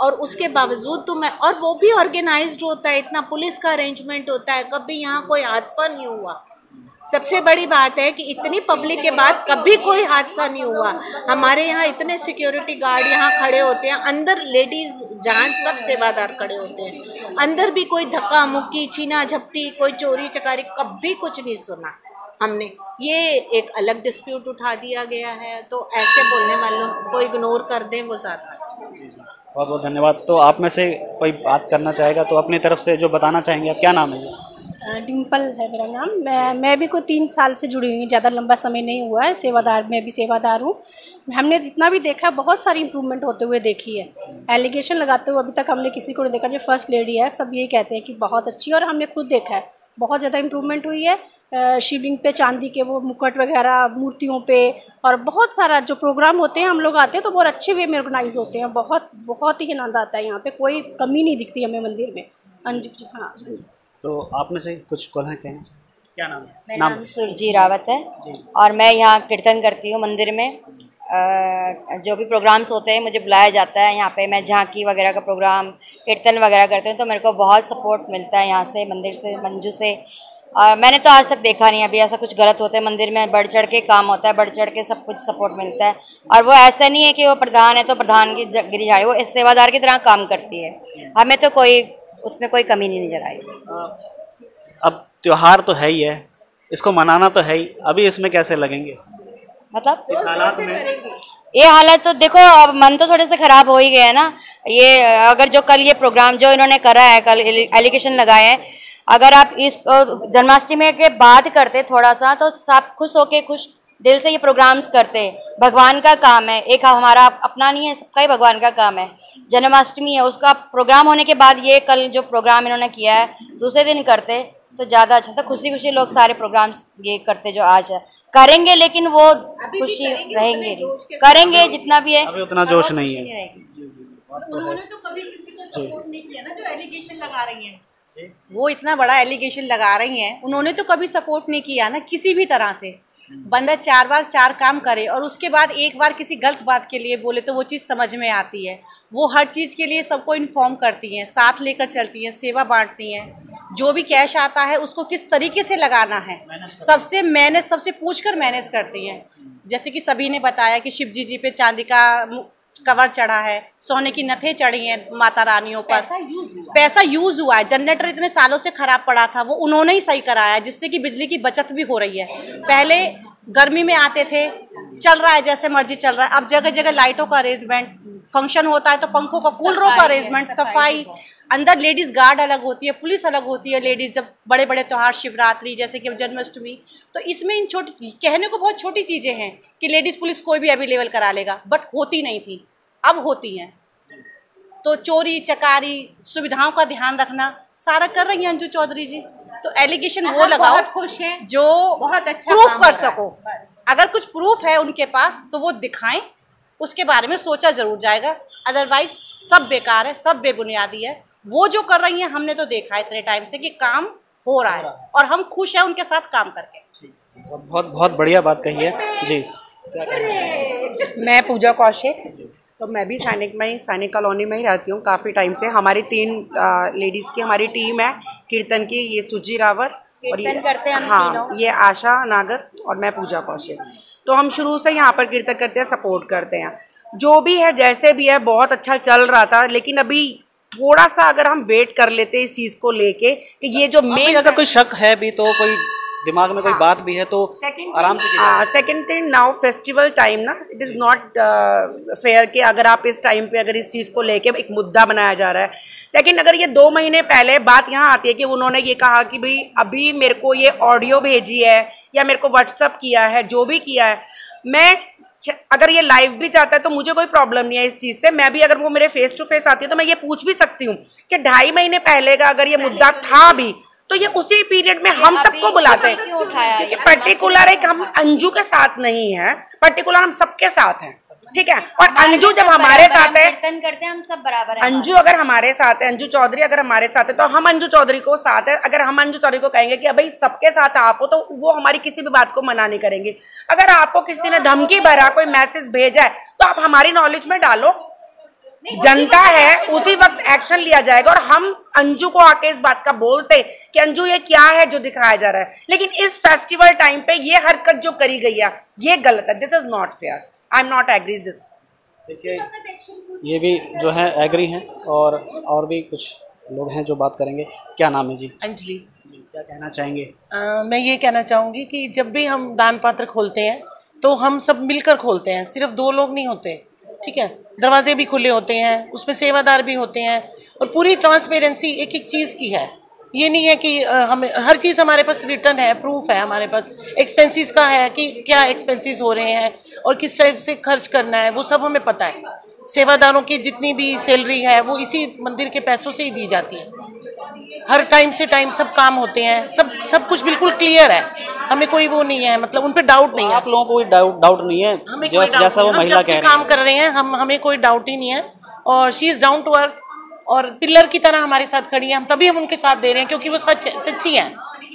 और उसके बावजूद तो मैं और वो भी ऑर्गेनाइज्ड होता है इतना पुलिस का अरेंजमेंट होता है कभी यहाँ कोई हादसा नहीं हुआ। सबसे बड़ी बात है कि इतनी पब्लिक के बाद कभी कोई हादसा नहीं हुआ। हमारे यहाँ इतने सिक्योरिटी गार्ड यहाँ खड़े होते हैं। अंदर लेडीज़ जहाँ सब सेवादार खड़े होते हैं। अंदर भी कोई धक्का, मुक्की, छीना, झपटी, कोई चोरी, चकारी, कभी कुछ नहीं सुना हमने। ये एक अलग डिस्प्यूट उठा दिया गया है। तो ऐसे बोलने वालों को इग्नोर कर दें, वो ज़्यादा अच्छा बहुत बहुत धन्यवाद। तो आप में से कोई बात करना चाहेगा तो अपनी तरफ़ से जो बताना चाहेंगे, आप क्या नाम है? डिम्पल है मेरा नाम। मैं मैं भी कोई तीन साल से जुड़ी हुई हूँ, ज़्यादा लंबा समय नहीं हुआ है, सेवादार, मैं भी सेवादार हूँ। हमने जितना भी देखा है, बहुत सारी इम्प्रूवमेंट होते हुए देखी है। एलिगेशन लगाते हुए अभी तक हमने किसी को नहीं देखा, जो फ़र्स्ट लेडी है, सब यही कहते हैं कि बहुत अच्छी है और हमने खुद देखा है। बहुत ज़्यादा इम्प्रूवमेंट हुई है शिवलिंग पे, चांदी के वो मुकुट वगैरह, मूर्तियों पे, और बहुत सारा जो प्रोग्राम होते हैं, हम लोग आते हैं तो बहुत अच्छे वे में ऑर्गेनाइज होते हैं। बहुत बहुत ही आनंद आता है यहाँ पे, कोई कमी नहीं दिखती हमें मंदिर में। अंजू जी हाँ। तो आप में से कुछ कहना कहना क्या नाम है? मेरा नाम सुरजी रावत है और मैं यहाँ कीर्तन करती हूँ मंदिर में। जो भी प्रोग्राम्स होते हैं मुझे बुलाया जाता है यहाँ पे। मैं झांकी वगैरह का प्रोग्राम कीर्तन वगैरह करती हूँ तो मेरे को बहुत सपोर्ट मिलता है यहाँ से मंदिर से मंजू से। और मैंने तो आज तक देखा नहीं अभी ऐसा कुछ गलत होता है मंदिर में बढ़ चढ़ के काम होता है बढ़ चढ़ के सब कुछ सपोर्ट मिलता है। और वो ऐसा नहीं है कि वो प्रधान है तो प्रधान की गिरी झाड़ी वो इस सेवादार की तरह काम करती है। हमें तो कोई उसमें कोई कमी नहीं नज़र आई। अब त्योहार तो है ही है इसको मनाना तो है ही अभी इसमें कैसे लगेंगे? मतलब? इस हालात में ये हालत तो देखो अब मन तो थोड़े से खराब हो ही गया है ना। ये अगर जो कल ये प्रोग्राम जो इन्होंने करा है कल एलिगेशन लगाए हैं अगर आप इस जन्माष्टमी के बाद करते थोड़ा सा तो सब खुश होके खुश दिल से ये प्रोग्राम्स करते भगवान का काम है। एक हमारा अपना नहीं है सबका ही भगवान का काम है। जन्माष्टमी है उसका प्रोग्राम होने के बाद ये कल जो प्रोग्राम इन्होंने किया है दूसरे दिन करते तो ज़्यादा अच्छा था। खुशी खुशी लोग सारे प्रोग्राम्स ये करते जो आज है। करेंगे लेकिन वो खुशी रहेंगे करेंगे जितना भी है। अभी उतना जोश नहीं है। उन्होंने तो कभी किसी को सपोर्ट नहीं किया ना जो एलिगेशन लगा रही हैं। वो इतना बड़ा एलिगेशन लगा रही हैं। उन्होंने तो कभी सपोर्ट नहीं किया ना किसी भी तरह से। बंदा चार बार चार काम करे और उसके बाद एक बार किसी गलत बात के लिए बोले तो वो चीज़ समझ में आती है। वो हर चीज़ के लिए सबको इन्फॉर्म करती हैं, साथ लेकर चलती हैं, सेवा बांटती हैं। जो भी कैश आता है, उसको किस तरीके से लगाना है, सबसे मैनेज, सबसे पूछ कर मैनेज करती हैं। जैसे कि सभी ने बताया कि शिव जी जी पे चांदी का कवर चढ़ा है सोने की नथें चढ़ी हैं माता रानियों पर। पैसा यूज़ हुआ। पैसा यूज़ हुआ है। जनरेटर इतने सालों से खराब पड़ा था वो उन्होंने ही सही कराया जिससे कि बिजली की बचत भी हो रही है। पहले गर्मी में आते थे चल रहा है जैसे मर्ज़ी चल रहा है। अब जगह जगह लाइटों का अरेंजमेंट फ़ंक्शन होता है तो पंखों का कूलरों का अरेंजमेंट सफ़ाई अंदर लेडीज़ गार्ड अलग होती है पुलिस अलग होती है लेडीज़ जब बड़े बड़े त्योहार शिवरात्रि जैसे कि जन्माष्टमी तो इसमें इन छोटी कहने को बहुत छोटी चीज़ें हैं कि लेडीज़ पुलिस कोई भी अवेलेबल करा लेगा बट होती नहीं थी अब होती हैं। तो चोरी चकारी सुविधाओं का ध्यान रखना सारा कर रही हैं अंजू चौधरी जी तो एलिगेशन वो लगाओ बहुत खुश हैं जो बहुत अच्छा प्रूफ कर सको। अगर कुछ प्रूफ है उनके पास तो वो दिखाएँ उसके बारे में सोचा ज़रूर जाएगा अदरवाइज़ सब बेकार है सब बेबुनियादी है। वो जो कर रही हैं हमने तो देखा है इतने टाइम से कि काम हो रहा है और हम खुश हैं उनके साथ काम करके। बहुत बहुत बहुत बढ़िया बात कही है। जी? मैं पूजा कौशिक तो मैं भी सैनिक में ही सैनिक कॉलोनी में ही रहती हूँ काफ़ी टाइम से। हमारी तीन लेडीज़ की हमारी टीम है कीर्तन की ये सुजी रावत और ये करते हैं हाँ ये आशा नागर और मैं पूजा कौशिक। तो हम शुरू से यहाँ पर कीर्तन करते हैं सपोर्ट करते हैं। जो भी है जैसे भी है बहुत अच्छा चल रहा था लेकिन अभी थोड़ा सा अगर हम वेट कर लेते इस चीज़ को लेके कि ये जो मेन अगर कोई शक है भी तो कोई दिमाग में कोई बात भी है तो आराम से second thing now festival time ना इट इज़ नॉट फेयर कि अगर आप इस टाइम पे अगर इस चीज़ को लेके एक मुद्दा बनाया जा रहा है। सेकंड अगर ये दो महीने पहले बात यहाँ आती है कि उन्होंने ये कहा कि भाई अभी मेरे को ये ऑडियो भेजी है या मेरे को व्हाट्सअप किया है जो भी किया है मैं अगर ये लाइव भी जाता है तो मुझे कोई प्रॉब्लम नहीं है इस चीज़ से। मैं भी अगर वो मेरे फेस टू फेस आती है तो मैं ये पूछ भी सकती हूँ कि ढाई महीने पहले का अगर ये मुद्दा था भी तो ये उसी पीरियड में हम सबको बुलाते हैं। क्योंकि पर्टिकुलर एक हम अंजू के साथ नहीं है। पर्टिकुलर हम सबके साथ हैं। ठीक है? और अंजू जब हमारे साथ है करते हैं हम सब बराबर अंजू अगर हमारे साथ है अंजू चौधरी अगर हमारे साथ है तो हम अंजू चौधरी को साथ है। अगर हम अंजू चौधरी को कहेंगे कि भाई सबके साथ आप हो तो वो हमारी किसी भी बात को मना नहीं करेंगे। अगर आपको किसी ने धमकी भरा कोई मैसेज भेजा है तो आप हमारी नॉलेज में डालो। जनता है उसी वक्त एक्शन लिया जाएगा और हम अंजू को आके इस बात का बोलते कि अंजू ये क्या है जो दिखाया जा रहा है? लेकिन इस फेस्टिवल टाइम पे ये हरकत जो करी गई है ये गलत है। This is not fair I am not agree this ये भी जो है एग्री हैं और और भी कुछ लोग हैं जो बात करेंगे। क्या नाम है जी? अंजलि। क्या कहना चाहेंगे? अ, मैं ये कहना चाहूँगी कि जब भी हम दान पात्र खोलते हैं तो हम सब मिलकर खोलते हैं। सिर्फ़ दो लोग नहीं होते। ठीक है? दरवाजे भी खुले होते हैं, उसमें सेवादार भी होते हैं और पूरी ट्रांसपेरेंसी एक एक चीज़ की है। ये नहीं है कि हम, हर चीज़ हमारे पास रिटर्न है प्रूफ है हमारे पास। एक्सपेंसेस का है कि क्या एक्सपेंसेस हो रहे हैं और किस टाइप से खर्च करना है, वो सब हमें पता है। सेवादारों की जितनी भी सैलरी है वो इसी मंदिर के पैसों से ही दी जाती है। हर टाइम से टाइम सब काम होते हैं सब सब कुछ बिल्कुल क्लियर है। हमें कोई वो नहीं है मतलब उन पर डाउट नहीं है। आप लोगों को कोई डाउट डाउट नहीं है? हमें जैस, जैसा वो महिला कह काम कर रहे हैं हम हमें कोई डाउट ही नहीं है। और she is down to earth और पिलर की तरह हमारे साथ खड़ी है। हम तभी हम उनके साथ दे रहे हैं क्योंकि वो सच सच्ची हैं।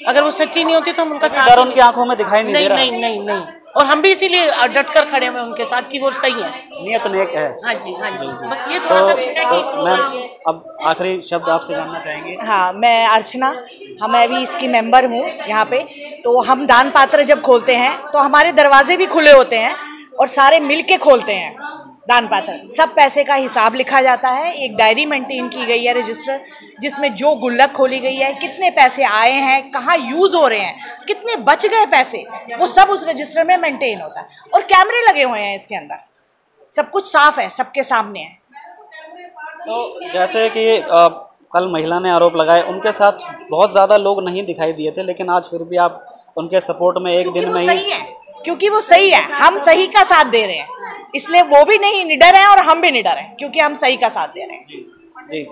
अगर वो सच्ची नहीं होती तो हम उनका साथ डर उनकी आँखों में दिखाई नहीं नहीं नहीं नहीं। और हम भी इसीलिए डट कर खड़े हुए उनके साथ कि वो सही है। नियत नेक है। हाँ जी हाँ जी। जी। बस ये थोड़ा तो, सा है तो कि मैम अब आखिरी शब्द आपसे जानना चाहेंगे। हाँ मैं अर्चना हम मैं भी इसकी मेंबर हूँ यहाँ पे। तो हम दान पात्र जब खोलते हैं तो हमारे दरवाजे भी खुले होते हैं और सारे मिल के खोलते हैं। दान पात्र सब पैसे का हिसाब लिखा जाता है। एक डायरी मेंटेन की गई है रजिस्टर जिसमें जो गुल्लक खोली गई है कितने पैसे आए हैं कहाँ यूज़ हो रहे हैं कितने बच गए पैसे वो सब उस रजिस्टर में मेंटेन होता है। और कैमरे लगे हुए हैं इसके अंदर। सब कुछ साफ़ है सबके सामने है। तो जैसे कि अ, कल महिला ने आरोप लगाए उनके साथ बहुत ज़्यादा लोग नहीं दिखाई दिए थे लेकिन आज फिर भी आप उनके सपोर्ट में एक दिन में है। क्योंकि वो सही है हम सही का साथ दे रहे हैं। इसलिए वो भी नहीं निडर है और हम भी निडर हैं क्योंकि हम सही का साथ दे रहे हैं। जी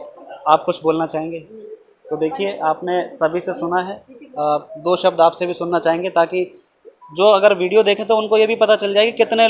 आप कुछ बोलना चाहेंगे? तो देखिए आपने सभी से सुना है। दो शब्द आपसे भी सुनना चाहेंगे ताकि जो अगर वीडियो देखें तो उनको ये भी पता चल जाए कि कितने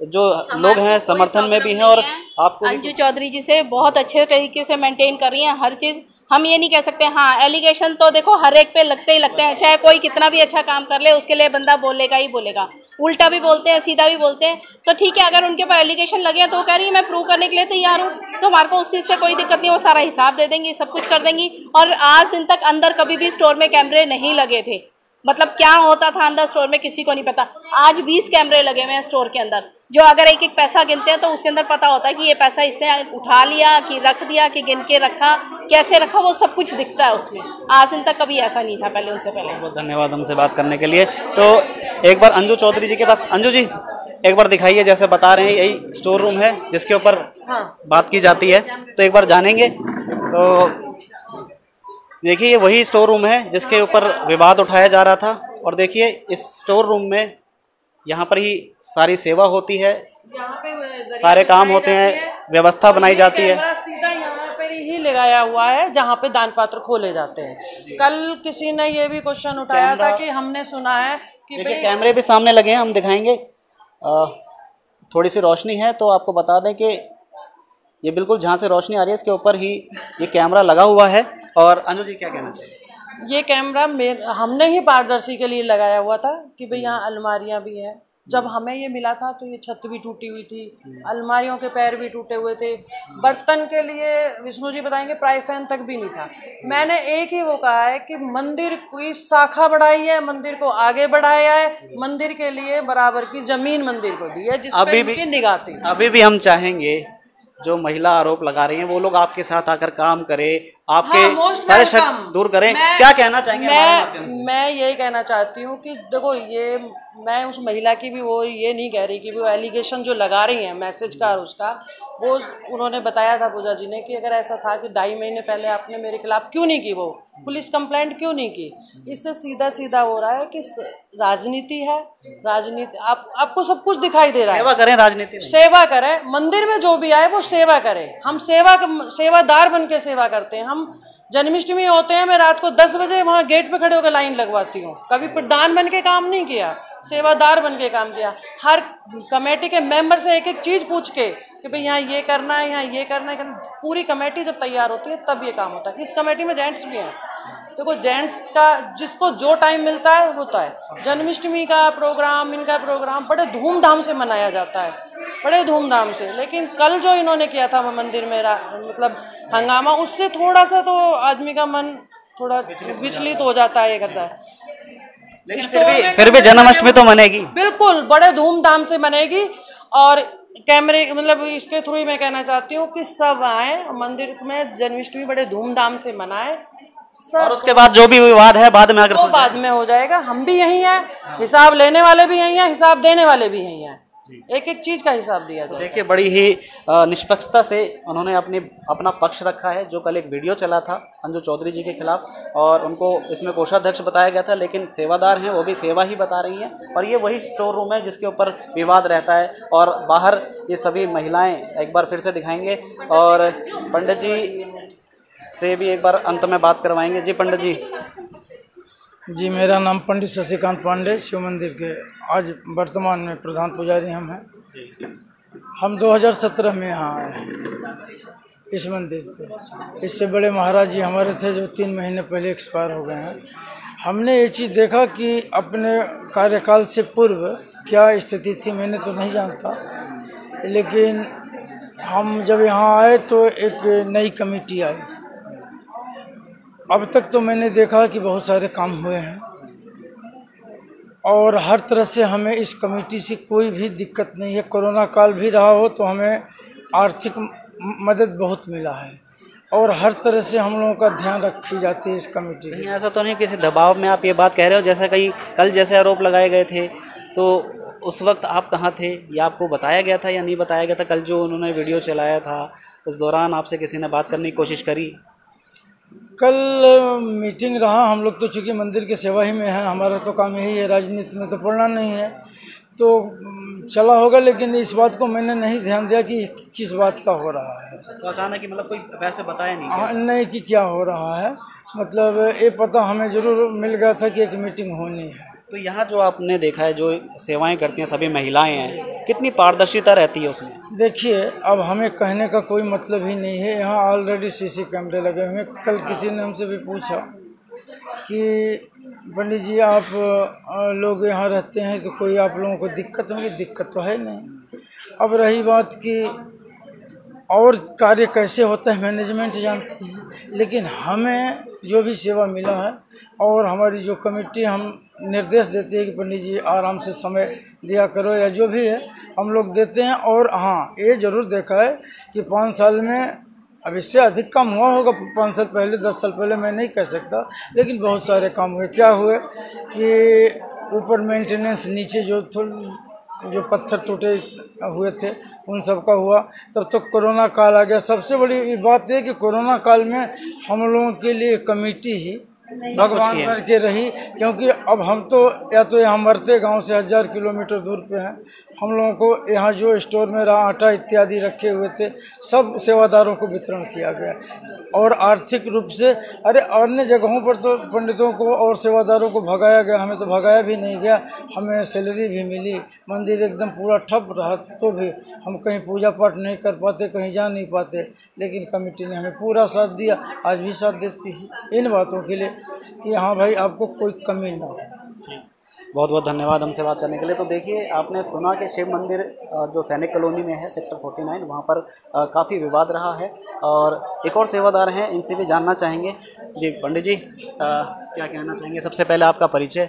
जो लोग हैं समर्थन में भी हैं और आपको अंजू चौधरी जी से बहुत अच्छे तरीके से मेंटेन कर रही हैं हर चीज़ हम ये नहीं कह सकते हाँ एलिगेशन तो देखो हर एक पे लगते ही लगते हैं, चाहे कोई कितना भी अच्छा काम कर ले, उसके लिए बंदा बोलेगा ही बोलेगा। उल्टा भी बोलते हैं, सीधा भी बोलते हैं। तो ठीक है, अगर उनके ऊपर एलिगेशन लगे हैं तो वो कह रही है, मैं प्रूव करने के लिए तैयार हूँ तो हमारे को उस चीज़ से कोई दिक्कत नहीं, वो सारा हिसाब दे देंगी, सब कुछ कर देंगी। और आज दिन तक अंदर कभी भी स्टोर में कैमरे नहीं लगे थे। मतलब क्या होता था अंदर स्टोर में, किसी को नहीं पता। आज बीस कैमरे लगे हुए हैं स्टोर के अंदर। जो अगर एक एक पैसा गिनते हैं तो उसके अंदर पता होता है कि ये पैसा इसने उठा लिया कि रख दिया कि गिन के रखा कैसे रखा वो सब कुछ दिखता है उसमें। आज दिन तक कभी ऐसा नहीं था पहले उनसे पहले। बहुत धन्यवाद हमसे बात करने के लिए। तो एक बार अंजू चौधरी जी के पास अंजू जी एक बार दिखाइए जैसे बता रहे हैं यही स्टोर रूम है जिसके ऊपर हाँ। बात की जाती है। तो एक बार जानेंगे। तो देखिए ये वही स्टोर रूम है जिसके ऊपर विवाद उठाया जा रहा था। और देखिए इस स्टोर रूम में यहाँ पर ही सारी सेवा होती है यहाँ पे सारे काम होते हैं व्यवस्था बनाई जाती है। सीधा यहाँ पर ही लगाया हुआ है जहाँ पे दान पात्र खोले जाते हैं। कल किसी ने ये भी क्वेश्चन उठाया था कि हमने सुना है कि देखिए कैमरे भी सामने लगे हैं हम दिखाएँगे। अ, थोड़ी सी रोशनी है तो आपको बता दें कि ये बिल्कुल जहाँ से रोशनी आ रही है इसके ऊपर ही ये कैमरा लगा हुआ है। और अनुज जी क्या कहना चाहिए ये कैमरा मेर हमने ही पारदर्शी के लिए लगाया हुआ था कि भाई यहाँ अलमारियाँ भी हैं। जब हमें ये मिला था तो ये छत भी टूटी हुई थी अलमारियों के पैर भी टूटे हुए थे। बर्तन के लिए विष्णु जी बताएँगे प्राई फ़ैन तक भी नहीं था। मैंने एक ही वो कहा है कि मंदिर की शाखा बढ़ाई है मंदिर को आगे बढ़ाया है मंदिर के लिए बराबर की ज़मीन मंदिर को दी है जिस अभी भी निगाह थी। अभी भी हम चाहेंगे जो महिला आरोप लगा रही हैं वो लोग आपके साथ आकर काम करे आपके हाँ, सारे शक दूर करें। मैं- क्या कहना चाहेंगे मैं मैं यही कहना चाहती हूँ कि देखो ये मैं उस महिला की भी वो ये नहीं कह रही कि वो एलिगेशन जो लगा रही है मैसेज का और उसका वो उन्होंने बताया था पूजा जी ने कि अगर ऐसा था कि ढाई महीने पहले आपने मेरे खिलाफ क्यों नहीं की वो? पुलिस कंप्लेंट क्यों नहीं की? इससे सीधा सीधा हो रहा है कि राजनीति है राजनीति आप आपको सब कुछ दिखाई दे रहा है। सेवा करें राजनीति सेवा करें मंदिर में जो भी आए वो सेवा करें। हम सेवा सेवादार बन के सेवा करते हैं हम जन्माष्टमी होते हैं, मैं रात को दस बजे वहाँ गेट पे खड़े होकर लाइन लगवाती हूँ। कभी प्रधान बन के काम नहीं किया, सेवादार बन के काम किया। हर कमेटी के मेंबर से एक एक चीज़ पूछ के कि भाई यहाँ ये करना है, यहाँ ये करना है। पूरी कमेटी जब तैयार होती है, तब ये काम होता है। इस कमेटी में जेंट्स भी हैं। देखो जेंट्स का जिसको जो टाइम मिलता है होता है। जन्माष्टमी का प्रोग्राम इनका प्रोग्राम बड़े धूमधाम से मनाया जाता है। बड़े धूमधाम से। लेकिन कल जो इन्होंने किया था मंदिर में मतलब हंगामा उससे थोड़ा सा तो आदमी का मन थोड़ा विचलित हो जाता है ये करता है। लेकिन फिर भी फिर भी जन्माष्टमी तो मनेगी। बिल्कुल बड़े धूमधाम से मनेगी। और कैमरे मतलब इसके थ्रू ही मैं कहना चाहती हूँ कि सब आए मंदिर में जन्माष्टमी बड़े धूमधाम से मनाएँ। और उसके बाद जो भी विवाद है बाद में अगर वो बाद में हो जाएगा। हम भी यही हैं हिसाब लेने वाले भी यही हैं हिसाब देने वाले भी यही हैं। एक एक चीज़ का हिसाब दिया जाए देखिए बड़ी ही निष्पक्षता से उन्होंने अपनी अपना पक्ष रखा है जो कल एक वीडियो चला था अंजू चौधरी जी के खिलाफ और उनको इसमें कोषाध्यक्ष बताया गया था लेकिन सेवादार हैं वो भी सेवा ही बता रही हैं और ये वही स्टोर रूम है जिसके ऊपर विवाद रहता है और बाहर ये सभी महिलाएँ एक बार फिर से दिखाएँगे और पंडित जी से भी एक बार अंत में बात करवाएँगे। जी पंडित जी। जी मेरा नाम पंडित शशिकांत पांडे शिव मंदिर के आज वर्तमान में प्रधान पुजारी हम हैं। हम 2017 में यहाँ आए हैं इस मंदिर पे। इससे बड़े महाराज जी हमारे थे जो तीन महीने पहले एक्सपायर हो गए हैं। हमने ये चीज़ देखा कि अपने कार्यकाल से पूर्व क्या स्थिति थी मैंने तो नहीं जानता। लेकिन हम जब यहाँ आए तो एक नई कमेटी आई। अब तक तो मैंने देखा कि बहुत सारे काम हुए हैं। और हर तरह से हमें इस कमेटी से कोई भी दिक्कत नहीं है। कोरोना काल भी रहा हो तो हमें आर्थिक मदद बहुत मिला है। और हर तरह से हम लोगों का ध्यान रखी जाती है इस कमेटी कहीं ऐसा तो नहीं किसी दबाव में आप ये बात कह रहे हो, जैसे कहीं कल जैसे आरोप लगाए गए थे। तो उस वक्त आप कहाँ थे? या आपको बताया गया था या नहीं बताया गया था? कल जो उन्होंने वीडियो चलाया था, उस दौरान आपसे किसी ने बात करने की कोशिश करी? कल मीटिंग रहा। हम लोग तो चूँकि मंदिर के सेवा ही में है हमारा तो काम यही है राजनीति में तो पढ़ना नहीं है। तो चला होगा लेकिन इस बात को मैंने नहीं ध्यान दिया कि किस बात का हो रहा है। तो अचानक ही मतलब कोई वैसे बताया नहीं हाँ, नहीं कि क्या हो रहा है। मतलब ये पता हमें ज़रूर मिल गया था कि एक मीटिंग होनी है। तो यहाँ जो आपने देखा है, जो सेवाएँ करती हैं, सभी महिलाएँ हैं, कितनी पारदर्शिता रहती है उसमें? देखिए, अब हमें कहने का कोई मतलब ही नहीं है। यहाँ ऑलरेडी सीसी कैमरे लगे हुए हैं। कल किसी ने हमसे भी पूछा कि, पंडित जी, आप लोग यहाँ रहते हैं तो कोई आप लोगों को दिक्कत होगी? दिक्कत तो है नहीं। अब रही बात कि और कार्य कैसे होता है मैनेजमेंट जानती है। लेकिन हमें जो भी सेवा मिला है और हमारी जो कमेटी हम निर्देश देती है कि पंडित जी, आराम से समय दिया करो या जो भी है, हम लोग देते हैं और हाँ ये ज़रूर देखा है कि पाँच साल में, अब इससे अधिक काम हुआ होगा, पाँच साल पहले, दस साल पहले मैं नहीं कह सकता, लेकिन बहुत सारे काम हुए। क्या हुए कि ऊपर मेंटेनेंस नीचे जो जो पत्थर टूटे हुए थे, उन सब का हुआ। तब तक कोरोना काल आ गया। सबसे बड़ी बात यह कि कोरोना काल में हम लोगों के लिए कमेटी ही भगवान करके रही क्योंकि अब हम तो या तो यहाँ मरते गाँव से हज़ार किलोमीटर दूर पे हैं हम लोगों को यहाँ जो स्टोर में रहा, आटा इत्यादि रखे हुए थे, सब सेवादारों को वितरण किया गया। और आर्थिक रूप से, अरे, अन्य जगहों पर तो पंडितों को और सेवादारों को भगाया गया, हमें तो भगाया भी नहीं गया, हमें सैलरी भी मिली, मंदिर एकदम पूरा ठप रहा तो भी हम कहीं पूजा पाठ नहीं कर पाते, कहीं जा नहीं पाते, लेकिन कमेटी ने हमें पूरा साथ दिया, आज भी साथ देती है। इन बातों के लिए कि हाँ भाई, आपको कोई कमी ना हो। बहुत बहुत धन्यवाद हमसे बात करने के लिए। तो देखिए आपने सुना कि शिव मंदिर जो सैनिक कॉलोनी में है सेक्टर 49 वहाँ पर काफ़ी विवाद रहा है। और एक और सेवादार हैं इनसे भी जानना चाहेंगे। जी पंडित जी अ, क्या कहना चाहेंगे? सबसे पहले आपका परिचय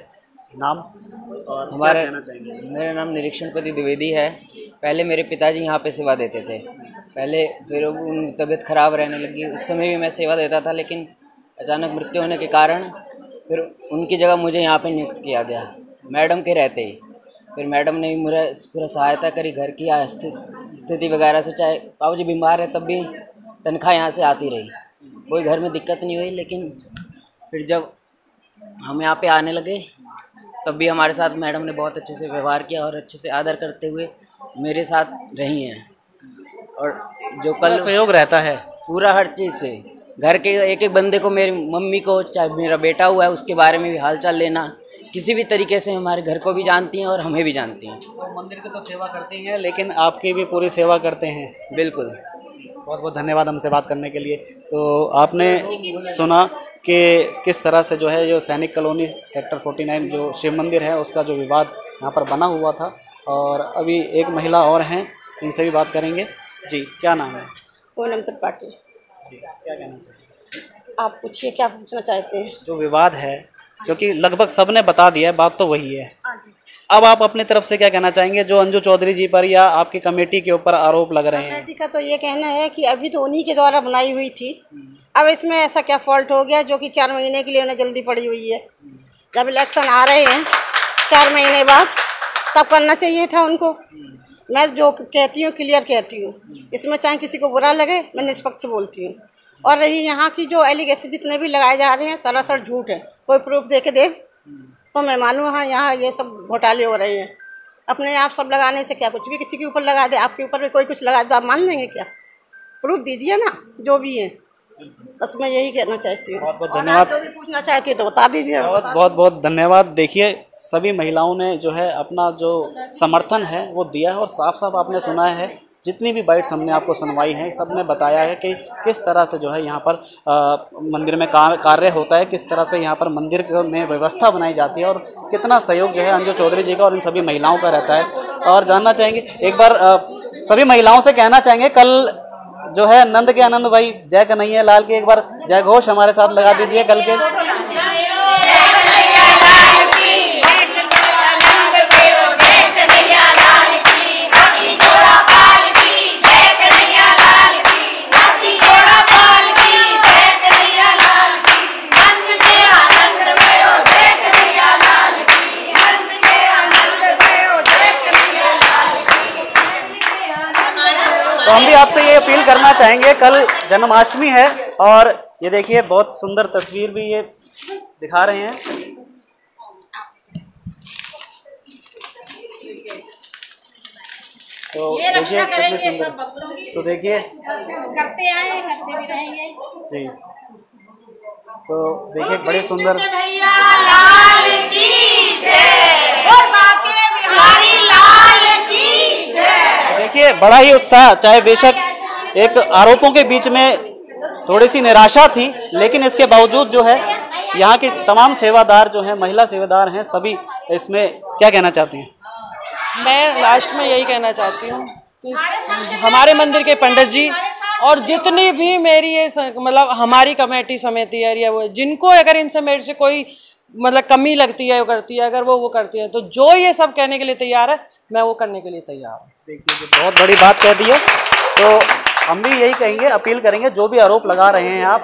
नाम और हमारे कहना चाहेंगे? मेरा नाम निरीक्षण पति द्विवेदी है। पहले मेरे पिताजी यहाँ पे सेवा देते थे। पहले फिर उन तबीयत खराब रहने लगी। उस समय भी मैं सेवा देता था लेकिन अचानक मृत्यु होने के कारण फिर उनकी जगह मुझे यहाँ पे नियुक्त किया गया। मैडम के रहते ही। फिर मैडम ने भी मुझे पूरा सहायता करी घर की स्थिति स्थिति वगैरह से चाहे बाबू जी बीमार है तब भी तनख्वाह यहाँ से आती रही। कोई घर में दिक्कत नहीं हुई लेकिन फिर जब हम यहाँ पे आने लगे तब भी हमारे साथ मैडम ने बहुत अच्छे से व्यवहार किया और अच्छे से आदर करते हुए मेरे साथ रही हैं। और जो कल सहयोग रहता है। पूरा हर चीज़ से। घर के एक एक बंदे को मेरी मम्मी को चाहे मेरा बेटा हुआ है उसके बारे में भी हालचाल लेना किसी भी तरीके से हमारे घर को भी जानती हैं और हमें भी जानती हैं। तो मंदिर की तो सेवा करती हैं लेकिन आपकी भी पूरी सेवा करते हैं। बिल्कुल। बहुत बहुत धन्यवाद हमसे बात करने के लिए। तो आपने सुना कि किस तरह से जो है जो सैनिक कॉलोनी सेक्टर 49 जो शिव मंदिर है उसका जो विवाद यहाँ पर बना हुआ था और अभी एक महिला और हैं इनसे भी बात करेंगे। जी क्या नाम है? पूनम त्रिपाठी जी क्या कहना चाहिए आप पूछिए क्या पूछना चाहते हैं? जो विवाद है क्योंकि लगभग सबने बता दिया है बात तो वही है। अब आप अपनी तरफ़ से क्या कहना चाहेंगे? जो अंजू चौधरी जी पर या आपकी कमेटी के ऊपर आरोप लग रहे हैं? कमेटी का तो ये कहना है कि अभी तो उन्हीं के द्वारा बनाई हुई थी। अब इसमें ऐसा क्या फॉल्ट हो गया जो कि चार महीने के लिए उन्हें जल्दी पड़ी हुई है? जब इलेक्शन आ रहे हैं चार महीने बाद तब करना चाहिए था उनको। मैं जो कहती हूँ क्लियर कहती हूँ। इसमें चाहे किसी को बुरा लगे मैं निष्पक्ष बोलती हूँ। और रही यहाँ की जो एलिगेशन जितने भी लगाए जा रहे हैं सरासर झूठ है। कोई प्रूफ दे के दे। तो मैं मानूँ हाँ यहाँ ये सब घोटाले हो रहे हैं। अपने आप सब लगाने से क्या कुछ भी किसी के ऊपर लगा दे आपके ऊपर भी कोई कुछ लगा दे तो आप मान लेंगे क्या? प्रूफ दीजिए ना जो भी है। बस मैं यही कहना चाहती हूँ। बहुत बहुत धन्यवाद। जो भी पूछना चाहती है तो बता दीजिए। बहुत बहुत बहुत धन्यवाद। देखिए सभी महिलाओं ने जो है अपना जो समर्थन है वो दिया है और साफ़ साफ़ आपने सुना है। जितनी भी बाइट्स हमने आपको सुनवाई हैं सबने बताया है कि किस तरह से जो है यहाँ पर आ, मंदिर में कार्य होता है किस तरह से यहाँ पर मंदिर में व्यवस्था बनाई जाती है और कितना सहयोग जो है अंजू चौधरी जी का और इन सभी महिलाओं का रहता है। और जानना चाहेंगे एक बार आ, सभी महिलाओं से कहना चाहेंगे कल जो है नंद के आनंद भाई जय कन्हैया लाल के एक बार जय घोष हमारे साथ लगा दीजिए कल के। करना चाहेंगे। कल जन्माष्टमी है और ये देखिए बहुत सुंदर तस्वीर भी ये दिखा रहे हैं। तो देखिए रक्षा करेंगे सब तो देखिए। करते आए करते भी रहेंगे। जी। तो देखिए बड़े सुंदर। देखिए बड़ा ही उत्साह चाहे बेशक एक आरोपों के बीच में थोड़ी सी निराशा थी लेकिन इसके बावजूद जो है यहाँ के तमाम सेवादार जो हैं महिला सेवादार हैं सभी इसमें क्या कहना चाहती हैं? मैं लास्ट में यही कहना चाहती हूँ कि हमारे मंदिर के पंडित जी और जितनी भी मेरी ये मतलब हमारी कमेटी समिति है या वो जिनको अगर इनसे मेरे से कोई मतलब कमी लगती है वो करती है अगर वो वो करती है तो जो ये सब कहने के लिए तैयार है मैं वो करने के लिए तैयार हूँ। देखिए बहुत बड़ी बात कह दी है। तो हम भी यही कहेंगे अपील करेंगे जो भी आरोप लगा रहे हैं आप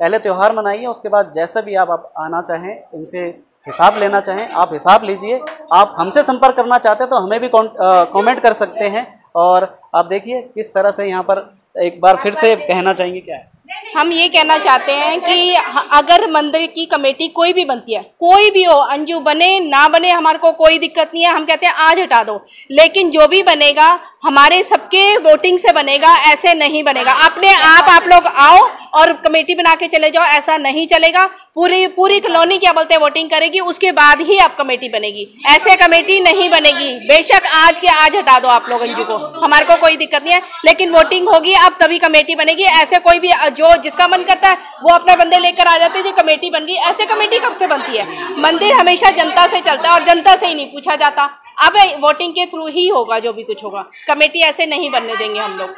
पहले त्यौहार मनाइए उसके बाद जैसा भी आप, आप आना चाहें इनसे हिसाब लेना चाहें आप हिसाब लीजिए। आप हमसे संपर्क करना चाहते हैं तो हमें भी कमेंट कर सकते हैं। और आप देखिए किस तरह से यहाँ पर एक बार फिर से कहना चाहेंगे क्या है। हम ये कहना चाहते हैं कि अगर मंदिर की कमेटी कोई भी बनती है, कोई भी हो, अंजू बने, ना बने, हमारे को कोई दिक्कत नहीं है, हम कहते हैं आज हटा दो। लेकिन जो भी बनेगा, हमारे सबके वोटिंग से बनेगा, ऐसे नहीं बनेगा। अपने आप आप लोग आओ और कमेटी बना के चले जाओ, ऐसा नहीं चलेगा। पूरी पूरी कॉलोनी क्या बोलते हैं वोटिंग करेगी, उसके बाद ही आप कमेटी बनेगी। ऐसे कमेटी नहीं बनेगी। बेशक आज के आज हटा दो आप लोग, अंजू को। हमारे को कोई दिक्कत नहीं है, लेकिन वोटिंग होगी, अब तभी कमेटी बनेगी। ऐसे कोई भी जो जिसका मन करता है, वो अपने बंदे लेकर आ जाते हैं। ये कमेटी बन गई, ऐसे कमेटी कब से बनती है? मंदिर हमेशा जनता से चलता है और जनता से ही नहीं पूछा जाता। अब वोटिंग के थ्रू ही होगा, जो भी कुछ होगा। कमेटी ऐसे नहीं बनने देंगे हम लोग।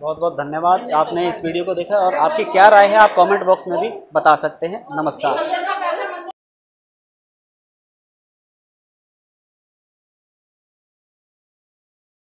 बहुत बहुत धन्यवाद। आपने इस वीडियो को देखा और आपकी क्या राय है, आप कमेंट बॉक्स में भी बता सकते हैं। नमस्कार।